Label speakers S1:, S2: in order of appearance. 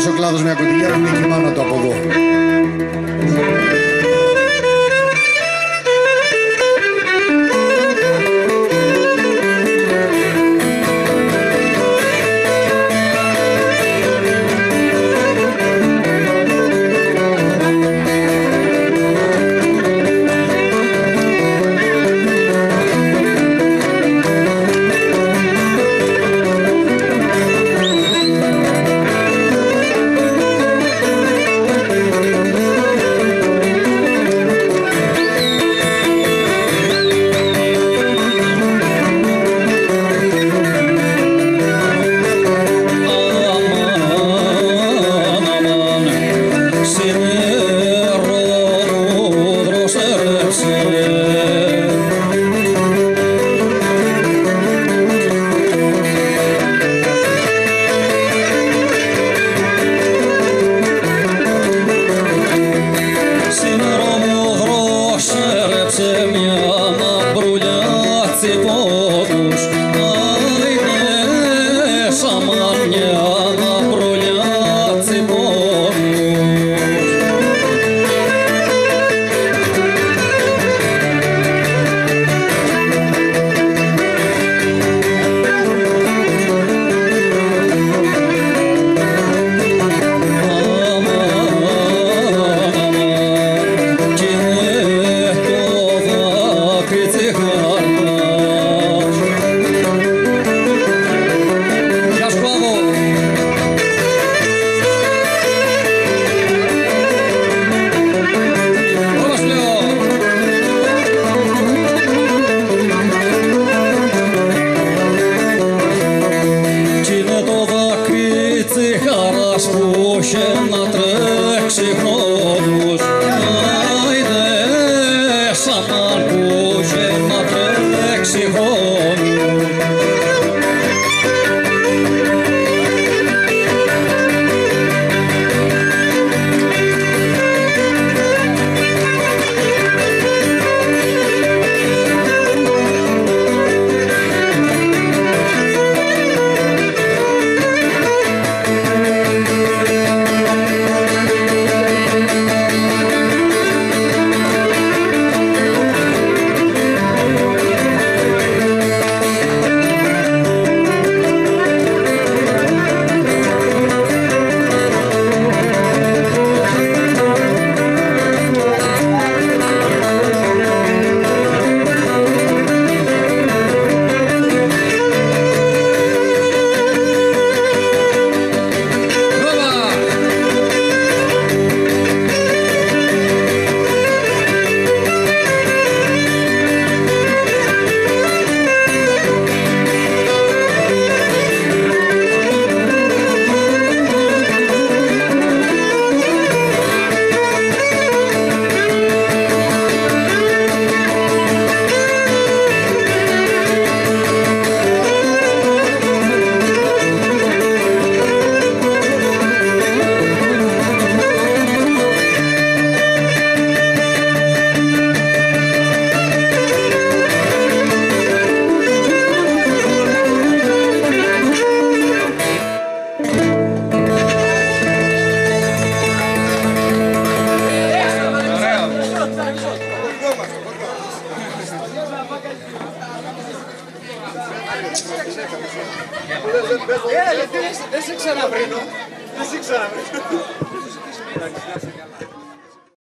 S1: ανέβει ο κλάδος μια κοντιλιά είναι και η μάνα του από εδώ.
S2: Yaşım yok όχι να τρέξει χρόνος Άιδες σαν όχι να τρέξει χρόνος Δεν σε ξαναβρίνω. Δεν σε ξαναβρίνω.